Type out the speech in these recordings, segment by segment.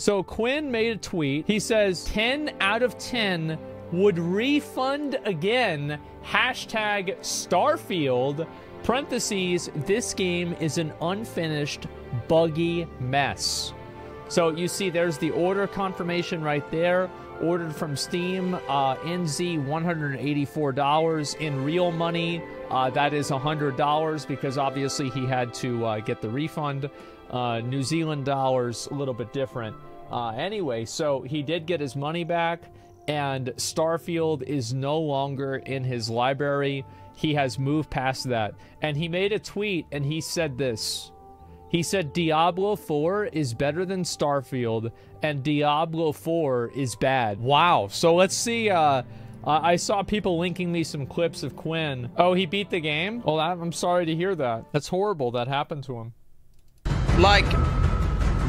So Quin made a tweet. He says 10 out of 10 would refund again. Hashtag Starfield. Parentheses, this game is an unfinished, buggy mess. So you see there's the order confirmation right there. Ordered from Steam, uh, NZ $184. In real money, uh, that is $100 because obviously he had to uh, get the refund. Uh, New Zealand dollars, a little bit different. Uh, anyway, so he did get his money back, and Starfield is no longer in his library. He has moved past that. And he made a tweet and he said this. He said Diablo 4 is better than Starfield, and Diablo 4 is bad. Wow. So let's see. Uh, I saw people linking me some clips of Quin. Oh, he beat the game? Well, I'm sorry to hear that. That's horrible that happened to him. Like,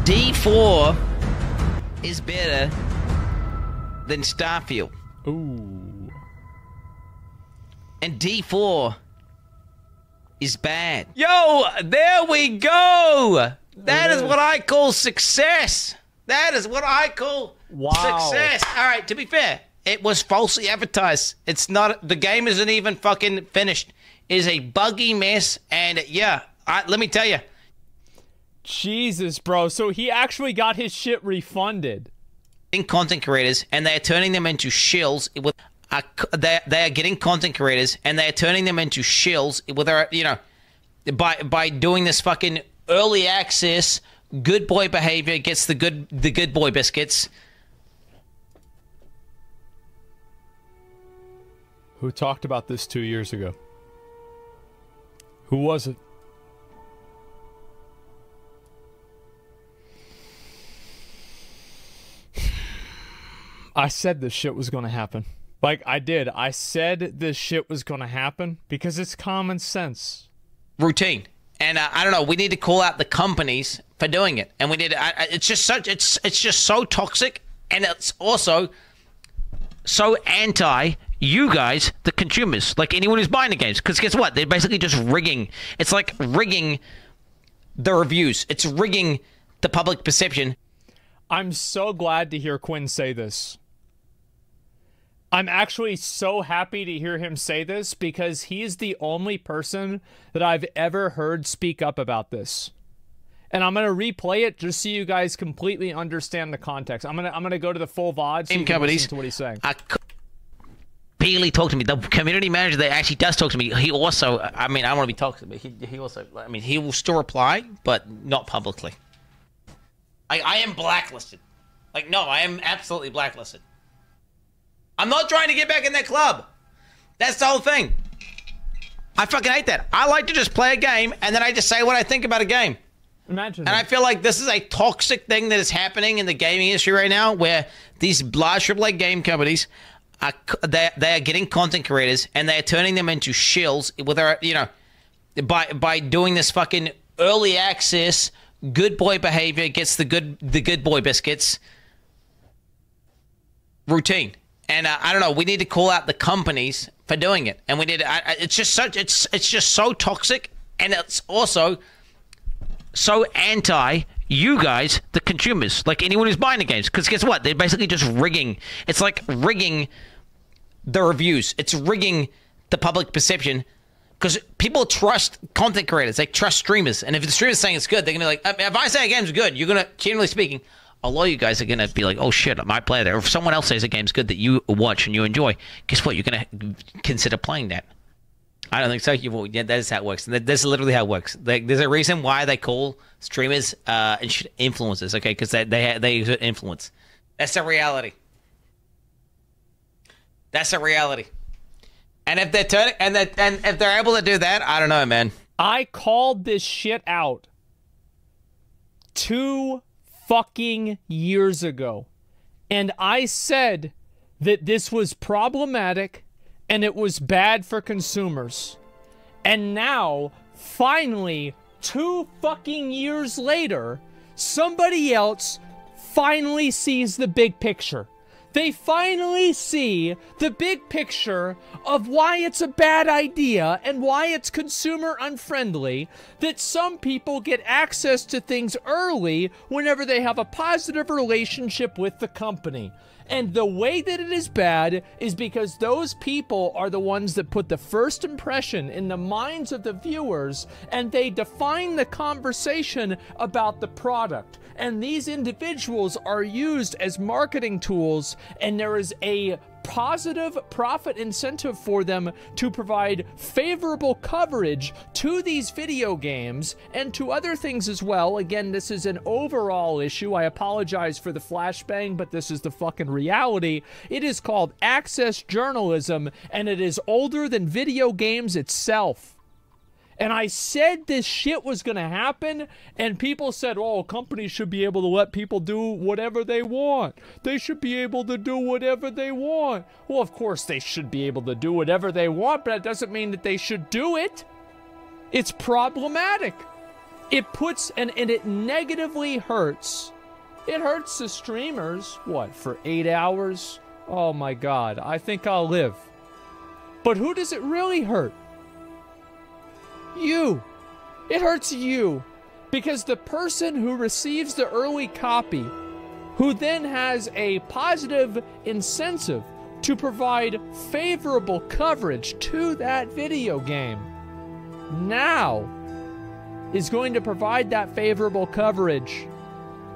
D4 is better than Starfield. Ooh. And D4 is bad. Yo, there we go. That is what I call success. That is what I call Wow. success. All right, to be fair, it was falsely advertised. It's not the game isn't even fucking finished. It is a buggy mess and yeah, I, let me tell you, Jesus, bro. So he actually got his shit refunded. getting content creators and they are turning them into shills with uh, they they are getting content creators and they are turning them into shills with their you know by by doing this fucking early access good boy behavior gets the good the good boy biscuits Who talked about this two years ago? Who was it? I said this shit was going to happen. Like, I did. I said this shit was going to happen because it's common sense. routine and uh, I don't know we need to call out the companies for doing it and we need to, I, it's just such it's it's just so toxic and it's also so anti you guys, the consumers, like anyone who's buying the games. Because guess what? They're basically just rigging. It's like rigging the reviews. It's rigging the public perception. I'm so glad to hear Quin say this. I'm actually so happy to hear him say this because he's the only person that I've ever heard speak up about this. And I'm gonna replay it just so you guys completely understand the context. I'm gonna I'm gonna go to the full VOD so you can listen to what he's saying. I barely talk to me. The community manager that actually does talk to me, he also, I mean, I don't want to be toxic, but he, he also, I mean, he will still reply, but not publicly. I, I am blacklisted. Like, no, I am absolutely blacklisted. I'm not trying to get back in that club. That's the whole thing. I fucking hate that. I like to just play a game and then I just say what I think about a game. Imagine And I feel like this is a toxic thing that is happening in the gaming industry right now, where these large AAA game companies are they, they are getting content creators and they are turning them into shills with their you know by by doing this fucking early access good boy behavior gets the good the good boy biscuits routine. And uh, I don't know. We need to call out the companies for doing it, and we need. To, it's just such. It's it's just so toxic, and it's also so anti you guys, the consumers, like anyone who's buying the games. Because guess what? They're basically just rigging. It's like rigging the reviews. It's rigging the public perception. Because people trust content creators, they trust streamers, and if the streamer's saying it's good, they're gonna be like, "Uh, if I say a game's good, you're gonna, generally speaking, a lot of you guys are gonna be like, oh shit, I might play that. Or if someone else says a game's good that you watch and you enjoy, guess what? You're gonna consider playing that. I don't think so. You. Yeah, that is how it works. That- That's literally how it works. Like, there's a reason why they call streamers uh, influencers. Okay, because they they they exert influence. That's the reality. That's the reality. And if they're turning and that and if they're able to do that, I don't know, man. I called this shit out two fucking years ago. And I said that this was problematic and it was bad for consumers. And now, finally, two fucking years later, somebody else finally sees the big picture. They finally see the big picture of why it's a bad idea and why it's consumer unfriendly that some people get access to things early whenever they have a positive relationship with the company. And the way that it is bad is because those people are the ones that put the first impression in the minds of the viewers and they define the conversation about the product. And these individuals are used as marketing tools, and there is a positive profit incentive for them to provide favorable coverage to these video games and to other things as well. Again, this is an overall issue. I apologize for the flashbang, but this is the fucking reality. It is called access journalism, and it is older than video games itself. And I said this shit was going to happen, and people said, oh, companies should be able to let people do whatever they want. They should be able to do whatever they want. Well, of course, they should be able to do whatever they want, but that doesn't mean that they should do it. It's problematic. It puts, and, and it negatively hurts. It hurts the streamers, what, for eight hours? Oh my God, I think I'll live. But who does it really hurt? You. It hurts you. Because the person who receives the early copy, who then has a positive incentive to provide favorable coverage to that video game, now is going to provide that favorable coverage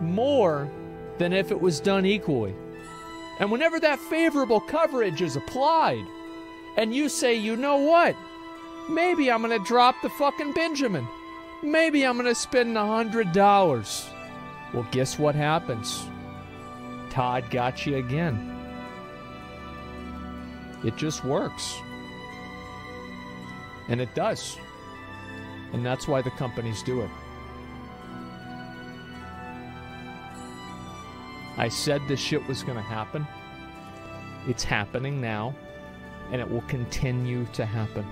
more than if it was done equally. And whenever that favorable coverage is applied, and you say, you know what? Maybe I'm gonna drop the fucking Benjamin. Maybe I'm gonna spend a hundred dollars. Well, guess what happens? Todd got you again. It just works. And it does. And that's why the companies do it. I said this shit was going to happen. It's happening now, and it will continue to happen.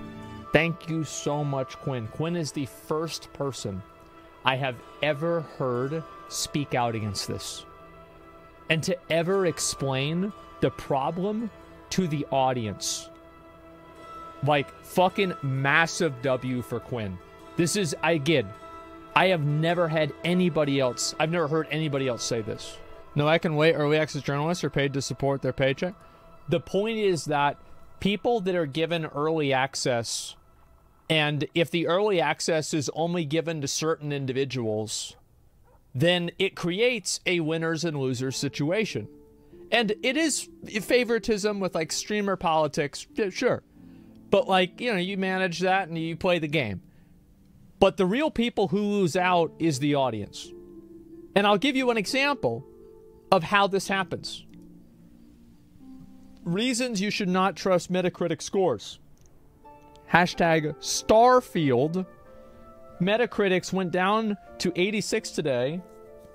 Thank you so much, Quin. Quin is the first person I have ever heard speak out against this. And to ever explain the problem to the audience. Like, fucking massive W for Quin. This is, I get, I have never had anybody else, I've never heard anybody else say this. No, I can wait. Early access journalists are paid to support their paycheck. The point is that people that are given early access, and if the early access is only given to certain individuals, then it creates a winners and losers situation. And it is favoritism with like streamer politics, sure. But like, you know, you manage that and you play the game. But the real people who lose out is the audience. And I'll give you an example of how this happens. Reasons you should not trust Metacritic scores. Hashtag Starfield. Metacritics went down to 86 today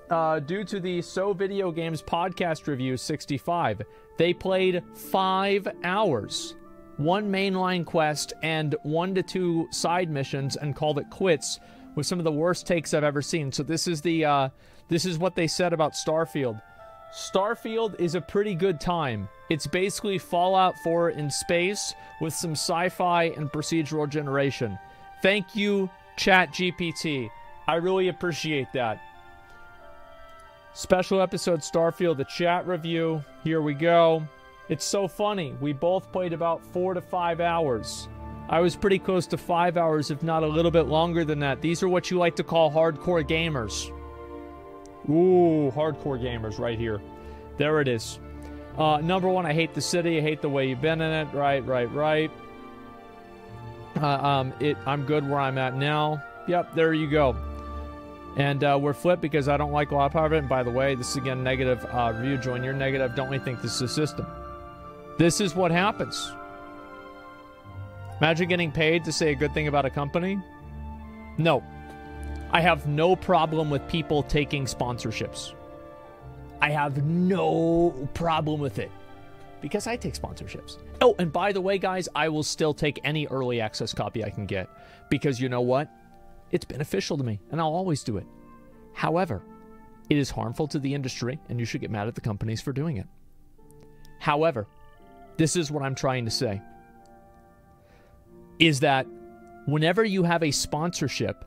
uh, due to the So Video Games podcast review 65. They played five hours, one mainline quest, and one to two side missions, and called it quits with some of the worst takes I've ever seen. So this is the uh, this is what they said about Starfield. Starfield is a pretty good time. It's basically Fallout 4 in space with some sci-fi and procedural generation. Thank you, ChatGPT. I really appreciate that. Special episode Starfield, the chat review. Here we go. It's so funny. We both played about four to five hours. I was pretty close to five hours, if not a little bit longer than that. These are what you like to call hardcore gamers. Ooh, hardcore gamers right here. There it is. Uh, number one, I hate the city. I hate the way you've been in it. Right, right, right. Uh, um, it. I'm good where I'm at now. Yep, there you go. And uh, we're flipped because I don't like a lot of it. And by the way, this is again negative uh, review. Join your negative. Don't we think this is a system? This is what happens. Imagine getting paid to say a good thing about a company. No, I have no problem with people taking sponsorships. I have no problem with it because I take sponsorships. Oh, and by the way, guys, I will still take any early access copy I can get because you know what? It's beneficial to me and I'll always do it. However, it is harmful to the industry and you should get mad at the companies for doing it. However, this is what I'm trying to say is that whenever you have a sponsorship,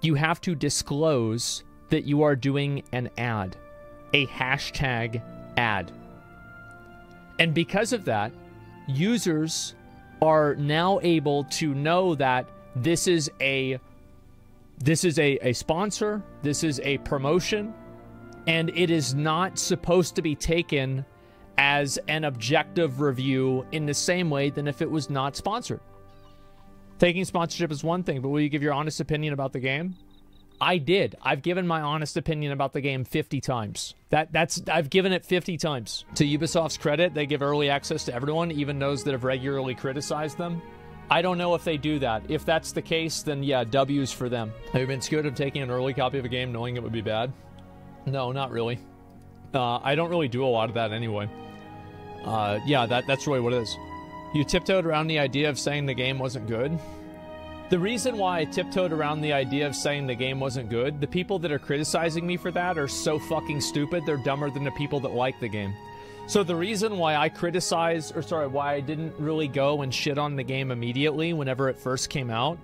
you have to disclose that you are doing an ad, a hashtag ad. And because of that, users are now able to know that this is a this is a, a sponsor, this is a promotion, and it is not supposed to be taken as an objective review in the same way than if it was not sponsored. Taking sponsorship is one thing, but will you give your honest opinion about the game? I did. I've given my honest opinion about the game 50 times. That that's I've given it 50 times. To Ubisoft's credit, they give early access to everyone, even those that have regularly criticized them. I don't know if they do that. If that's the case, then yeah, W's for them. Have you been scared of taking an early copy of a game knowing it would be bad? No, not really. Uh, I don't really do a lot of that anyway. Uh, yeah, that that's really what it is. You tiptoed around the idea of saying the game wasn't good. The reason why I tiptoed around the idea of saying the game wasn't good, the people that are criticizing me for that are so fucking stupid, they're dumber than the people that like the game. So the reason why I criticized, or sorry, why I didn't really go and shit on the game immediately whenever it first came out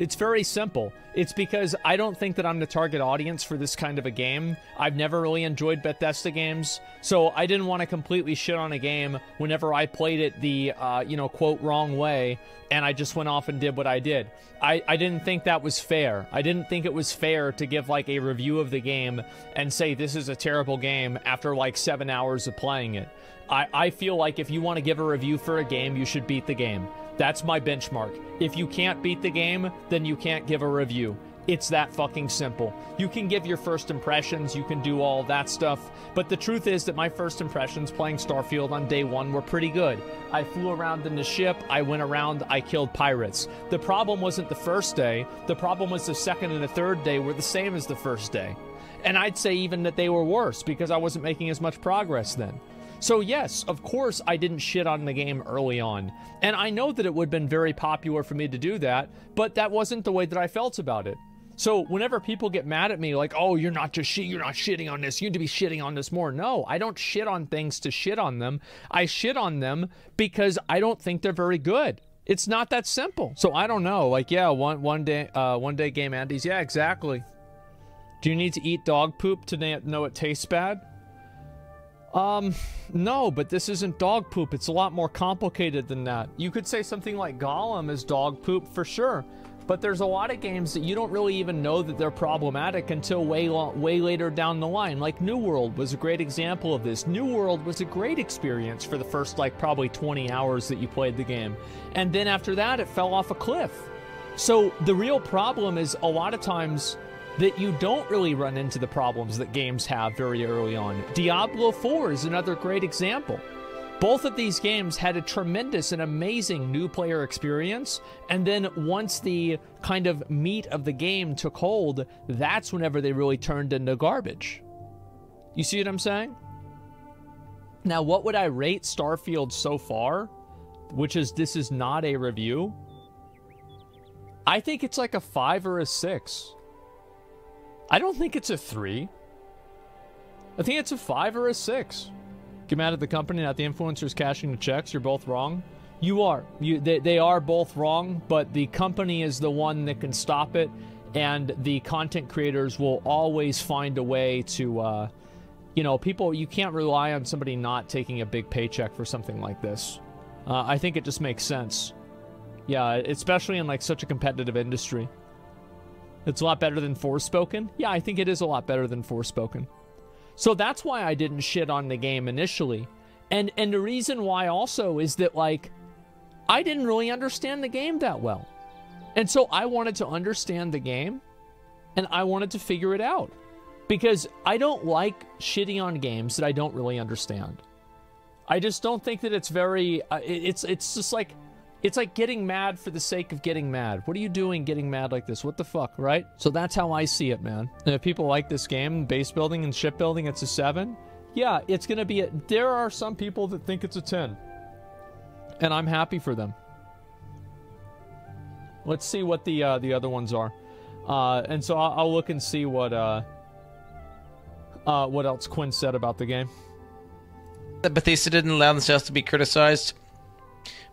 it's very simple. It's because I don't think that I'm the target audience for this kind of a game. I've never really enjoyed Bethesda games, so I didn't want to completely shit on a game whenever I played it the, uh, you know, quote, wrong way, and I just went off and did what I did. I, I didn't think that was fair. I didn't think it was fair to give, like, a review of the game and say this is a terrible game after, like, seven hours of playing it. I, I feel like if you want to give a review for a game, you should beat the game. That's my benchmark. If you can't beat the game, then you can't give a review. It's that fucking simple. You can give your first impressions, you can do all that stuff, but the truth is that my first impressions playing Starfield on day one were pretty good. I flew around in the ship, I went around, I killed pirates. The problem wasn't the first day, the problem was the second and the third day were the same as the first day. And I'd say even that they were worse because I wasn't making as much progress then. So, yes, of course, I didn't shit on the game early on. And I know that it would have been very popular for me to do that, but that wasn't the way that I felt about it. So whenever people get mad at me, like, "Oh, you're not just shit, you're not shitting on this. You need to be shitting on this more." No, I don't shit on things to shit on them. I shit on them because I don't think they're very good. It's not that simple. So I don't know. Like, yeah, one one day, uh, one day game Andes. Yeah, exactly. Do you need to eat dog poop to know it tastes bad? Um, no, but this isn't dog poop. It's a lot more complicated than that. You could say something like Gollum is dog poop for sure, but there's a lot of games that you don't really even know that they're problematic until way way later down the line. Like New World was a great example of this. New World was a great experience for the first like probably 20 hours that you played the game. And then after that it fell off a cliff. So the real problem is a lot of times that you don't really run into the problems that games have very early on. Diablo 4 is another great example. Both of these games had a tremendous and amazing new player experience, and then once the kind of meat of the game took hold, that's whenever they really turned into garbage. You see what I'm saying? Now, what would I rate Starfield so far? Which is, this is not a review. I think it's like a 5 or a 6. I don't think it's a three. I think it's a five or a six. Get mad at the company, not the influencers cashing the checks. You're both wrong. You are. You they, they are both wrong, but the company is the one that can stop it, and the content creators will always find a way to, uh, you know, people. You can't rely on somebody not taking a big paycheck for something like this. Uh, I think it just makes sense. Yeah, especially in like such a competitive industry. It's a lot better than Forspoken. Yeah, I think it is a lot better than Forspoken. So that's why I didn't shit on the game initially. And and the reason why also is that like I didn't really understand the game that well. And so I wanted to understand the game and I wanted to figure it out. Because I don't like shitting on games that I don't really understand. I just don't think that it's very uh, it's it's just like it's like getting mad for the sake of getting mad. What are you doing getting mad like this? What the fuck, right? So that's how I see it, man. And if people like this game, base building and ship building, it's a 7. Yeah, it's going to be a... There are some people that think it's a 10. And I'm happy for them. Let's see what the uh, the other ones are. Uh, and so I'll, I'll, look and see what uh, uh, what else Quin said about the game. Bethesda didn't allow themselves to be criticized,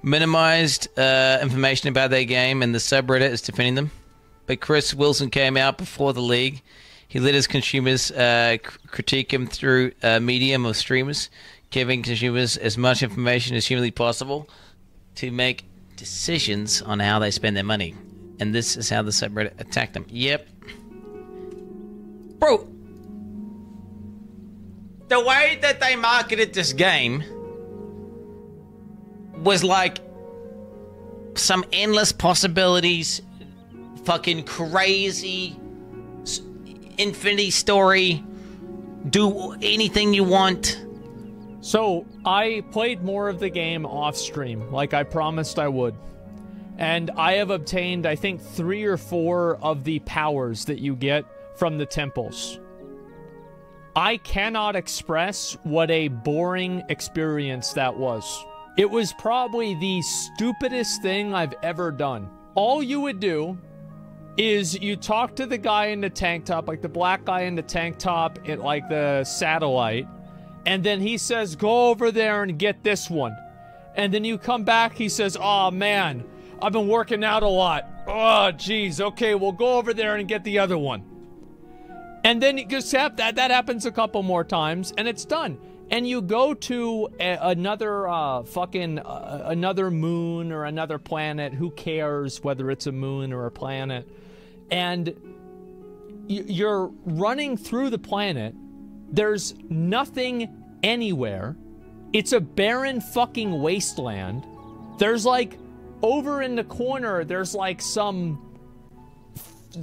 minimized uh, information about their game, and the subreddit is defending them. But Chris Wilson came out before the league. He let his consumers uh, critique him through a medium of streamers, giving consumers as much information as humanly possible to make decisions on how they spend their money. And this is how the subreddit attacked them. Yep. Bro, the way that they marketed this game was like some endless possibilities, fucking crazy infinity story, do anything you want. So, I played more of the game off stream, like I promised I would. And I have obtained, I think, three or four of the powers that you get from the temples. I cannot express what a boring experience that was. It was probably the stupidest thing I've ever done. All you would do is you talk to the guy in the tank top, like the black guy in the tank top at like the satellite, and then he says, go over there and get this one. And then you come back, he says, oh man, I've been working out a lot. Oh, geez, okay, we'll go over there and get the other one. And then you just have that, that happens a couple more times, and it's done. And you go to a, another uh, fucking uh, another moon or another planet. Who cares whether it's a moon or a planet? And you're running through the planet. There's nothing anywhere. It's a barren fucking wasteland. There's like over in the corner, there's like some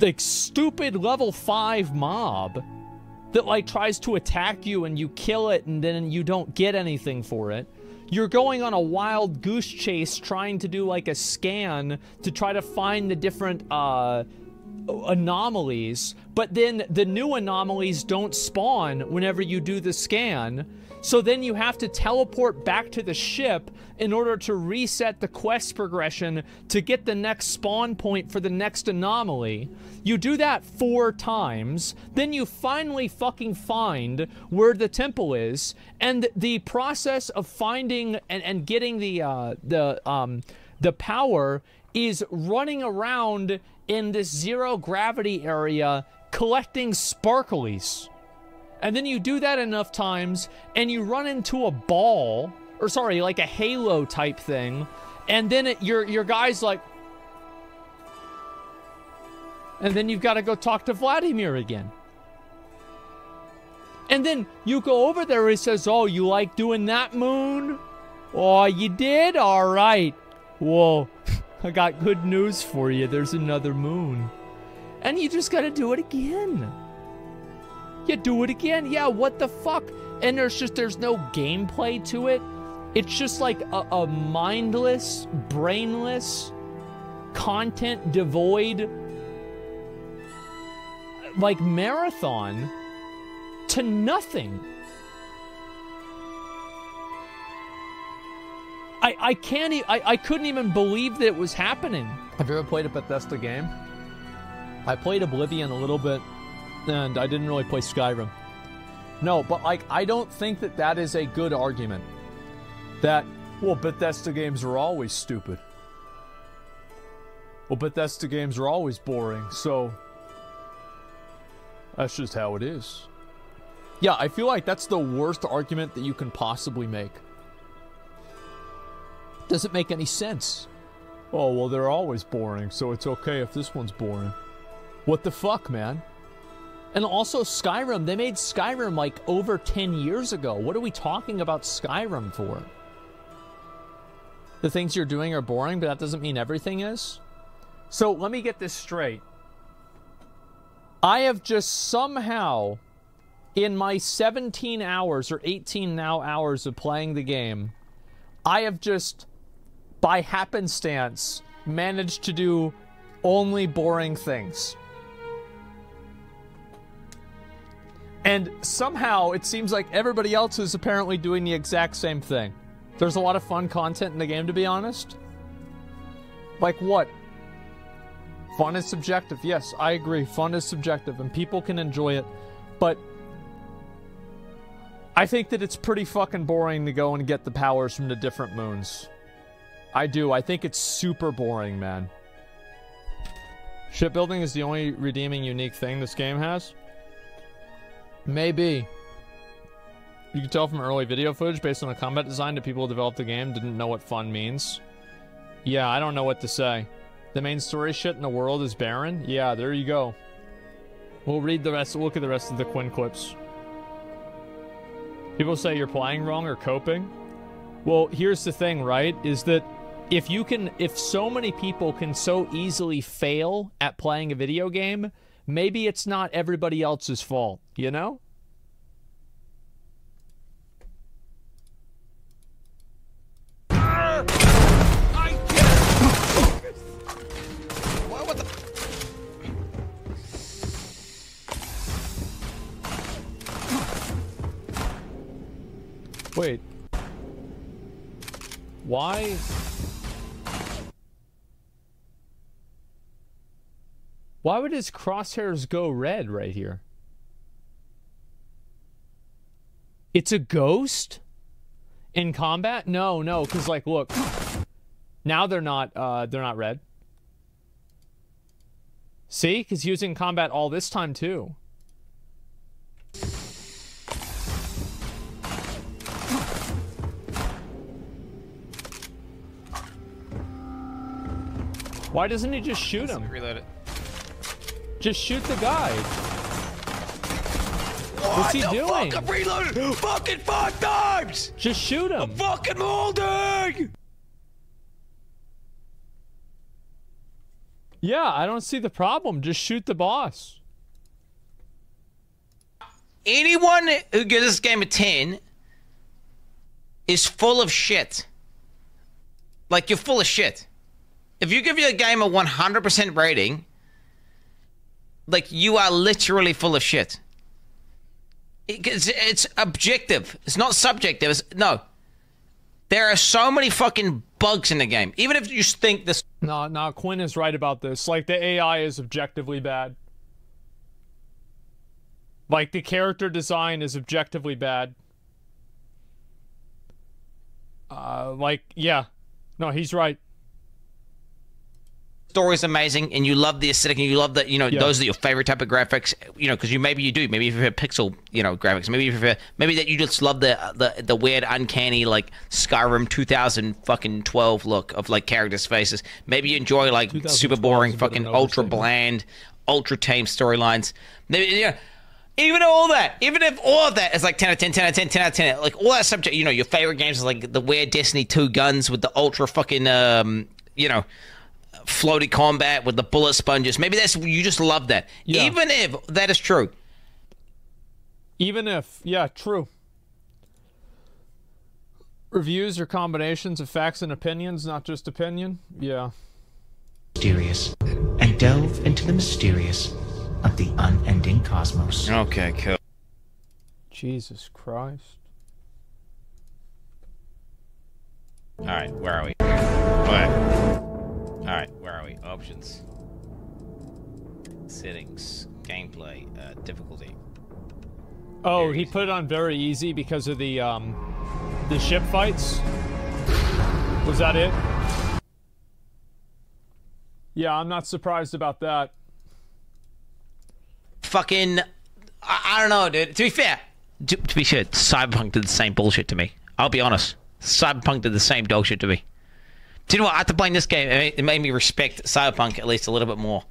like stupid level 5 mob that like tries to attack you and you kill it and then you don't get anything for it. You're going on a wild goose chase trying to do like a scan to try to find the different uh anomalies, but then the new anomalies don't spawn whenever you do the scan. So then you have to teleport back to the ship in order to reset the quest progression to get the next spawn point for the next anomaly. You do that four times, then you finally fucking find where the temple is, and the process of finding and, and getting the uh, the um the power is running around in this zero gravity area collecting sparklies. And then you do that enough times and you run into a ball, or sorry, like a halo type thing, and then it, your your guy's like and then you've got to go talk to Vladimir again. And then you go over there, he says, Oh, you like doing that moon? Oh, you did? All right. Whoa. I got good news for you. There's another moon. And you just gotta do it again. You do it again. Yeah, what the fuck? And there's just, there's no gameplay to it. It's just like a, a mindless, brainless, content devoid, like marathon to nothing. I, I can't, I, I couldn't even believe that it was happening. Have you ever played a Bethesda game? I played Oblivion a little bit, and I didn't really play Skyrim. No, but like, I don't think that that is a good argument. That, well, Bethesda games are always stupid. Well, Bethesda games are always boring, so that's just how it is. Yeah, I feel like that's the worst argument that you can possibly make. Doesn't make any sense. Oh, well, they're always boring, so it's okay if this one's boring. What the fuck, man? And also, Skyrim, they made Skyrim like over 10 years ago. What are we talking about Skyrim for? The things you're doing are boring, but that doesn't mean everything is? So let me get this straight. I have just somehow, in my 17 hours or 18 now hours of playing the game, I have just by happenstance, managed to do only boring things. And somehow it seems like everybody else is apparently doing the exact same thing. There's a lot of fun content in the game, to be honest. Like what? Fun is subjective. Yes, I agree. Fun is subjective, and people can enjoy it. But I think that it's pretty fucking boring to go and get the powers from the different moons. I do. I think it's super boring, man. Shipbuilding is the only redeeming unique thing this game has? Maybe. You can tell from early video footage based on the combat design that people who developed the game didn't know what fun means. Yeah, I don't know what to say. The main story shit in the world is barren? Yeah, there you go. We'll read the rest, look at the rest of the Quin clips. People say you're playing wrong or coping. Well, here's the thing, right? Is that if you can, if so many people can so easily fail at playing a video game, maybe it's not everybody else's fault, you know? Wait. Why? Why would his crosshairs go red right here? It's a ghost? In combat? No, no, because like look. Now they're not uh they're not red. See? Because he was in combat all this time too. Why doesn't he just shoot him? Reload it. Just shoot the guy. What's he the doing? Fuck? I'm reloaded fucking five times! Just shoot him. I'm Fucking molding! Yeah, I don't see the problem. Just shoot the boss. Anyone who gives this game a 10 is full of shit. Like, you're full of shit. If you give your game a 100% rating, like, you are literally full of shit. It's, it's objective. It's not subjective. It's, no. There are so many fucking bugs in the game. Even if you think this No, no, Quin is right about this. Like the AI is objectively bad. Like the character design is objectively bad. Uh, like yeah, no, he's right. Story is amazing and you love the aesthetic and you love that you know Yeah. those are your favorite type of graphics you know because you maybe you do. Maybe you prefer pixel you know graphics. Maybe you prefer maybe that you just love the the, the weird uncanny like skyrim 2000 fucking 12 look of like characters faces. Maybe you enjoy like super boring a bit of fucking ultra bland ultra tame storylines. Maybe yeah. Even all that, even if all of that is like 10 out of 10, 10 out of 10, 10 out of 10, like all that subject, you know, your favorite games is like the weird Destiny 2 guns with the ultra fucking, um, you know, floaty combat with the bullet sponges. Maybe that's, you just love that. Yeah. Even if that is true. Even if, yeah, true. Reviews are combinations of facts and opinions, not just opinion. Yeah. mysterious and delve into the mysterious of the unending cosmos. Okay, cool. Jesus Christ. All right, where are we? What? All right, where are we? Options. Settings. Gameplay. Uh, difficulty. Oh, he put it on very easy because of the um the ship fights. Was that it? Yeah, I'm not surprised about that. fucking I, I don't know, dude. To be fair, to, to be sure, Cyberpunk did the same bullshit to me. I'll be honest. Cyberpunk did the same dog shit to me. Do you know what? After playing this game, it made, me respect Cyberpunk at least a little bit more.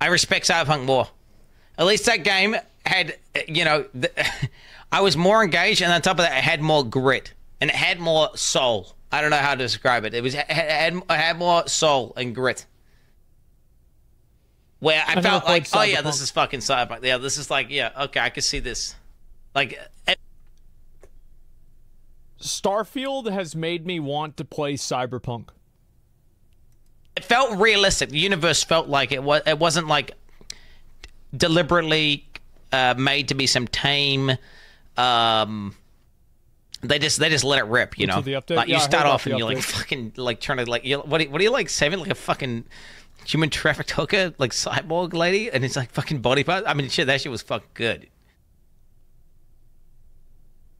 I respect Cyberpunk more. At least that game had, you know, the, I was more engaged, and on top of that, it had more grit and it had more soul. I don't know how to describe it. It was it had, it had more soul and grit. Where I, never felt like, oh yeah, this is fucking Cyberpunk. Yeah, this is like, yeah, okay, I can see this. Like, it, Starfield has made me want to play Cyberpunk. It felt realistic. The universe felt like it was. It wasn't like deliberately uh, made to be some tame. Um, they just they just let it rip, you know. the? Like Yeah, you start off and you're like fucking like trying to like you what you, what do you like saving like a fucking human trafficked hooker like cyborg lady and it's like fucking body part. I mean shit that shit was fucking good.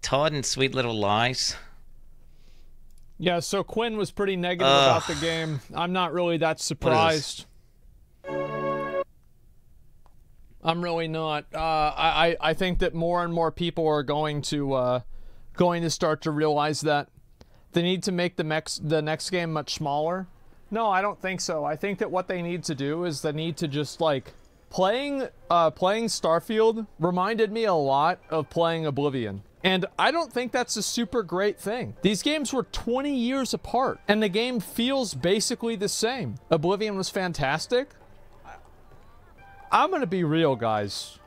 Todd and Sweet Little Lies. Yeah, so Quin was pretty negative about the game. I'm not really that surprised. I'm really not. Uh, I, I I think that more and more people are going to uh, going to start to realize that they need to make the next the next game much smaller. No, I don't think so. I think that what they need to do is they need to just like playing uh, playing Starfield reminded me a lot of playing Oblivion. And I don't think that's a super great thing. These games were 20 years apart, and the game feels basically the same. Oblivion was fantastic. I'm gonna be real, guys.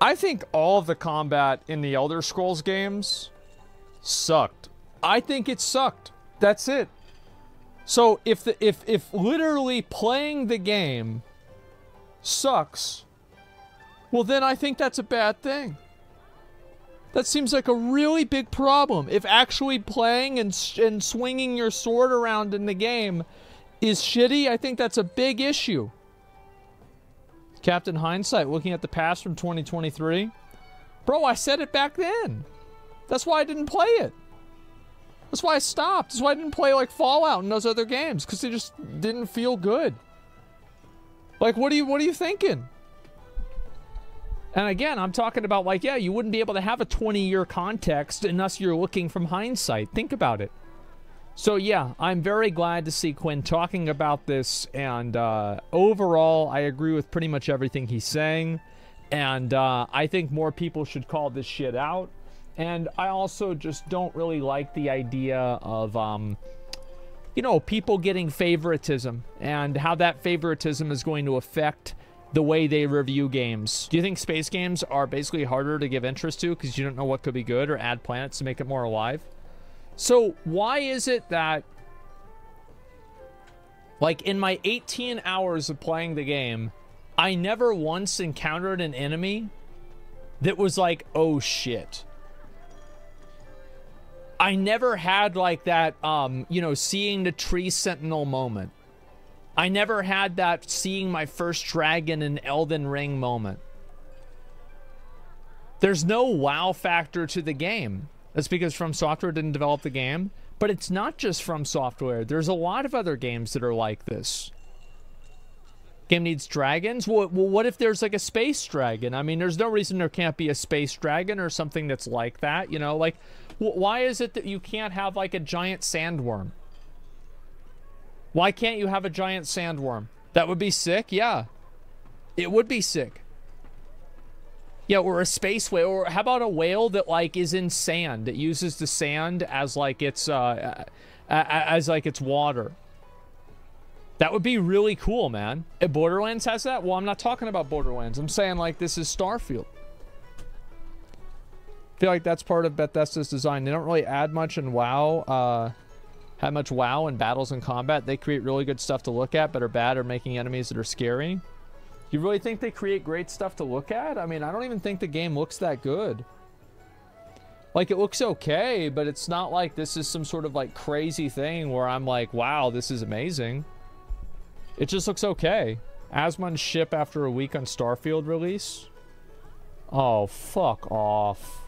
I think all of the combat in the Elder Scrolls games sucked. I think it sucked. That's it. So if the if if literally playing the game sucks, well then I think that's a bad thing. That seems like a really big problem. If actually playing and and swinging your sword around in the game is shitty, I think that's a big issue. Captain Hindsight looking at the past from 2023. Bro, I said it back then. That's why I didn't play it. That's why I stopped. That's why I didn't play like Fallout and those other games because they just didn't feel good. Like, what are you what are you thinking? And again, I'm talking about like, yeah, you wouldn't be able to have a 20 year context unless you're looking from hindsight. Think about it. So yeah, I'm very glad to see Quin talking about this, and uh, overall, I agree with pretty much everything he's saying, and uh, I think more people should call this shit out. And I also just don't really like the idea of, um, you know, people getting favoritism and how that favoritism is going to affect the way they review games. Do you think space games are basically harder to give interest to because you don't know what could be good or add planets to make it more alive? So why is it that like in my 18 hours of playing the game, I never once encountered an enemy that was like, "Oh shit." I never had like that um, you know, seeing the tree sentinel moment. I never had that seeing my first dragon in Elden Ring moment. There's no wow factor to the game. That's because From Software didn't develop the game. But it's not just From Software. There's a lot of other games that are like this. Game needs dragons? Well, well, what if there's like a space dragon? I mean, there's no reason there can't be a space dragon or something that's like that, you know? Like, why is it that you can't have like a giant sandworm? Why can't you have a giant sandworm? That would be sick, yeah. It would be sick. Yeah, or a space whale, or how about a whale that like is in sand? It uses the sand as like its uh, as like its water. That would be really cool, man. If Borderlands has that, well, I'm not talking about Borderlands. I'm saying like this is Starfield. I feel like that's part of Bethesda's design. They don't really add much in WoW. Uh, have much WoW in battles and combat. They create really good stuff to look at, but are bad at making enemies that are scary. You really think they create great stuff to look at? I mean, I don't even think the game looks that good. Like, it looks okay, but it's not like this is some sort of, like, crazy thing where I'm like, wow, this is amazing. It just looks okay. Asmon's ship after a week on Starfield release? Oh, fuck off.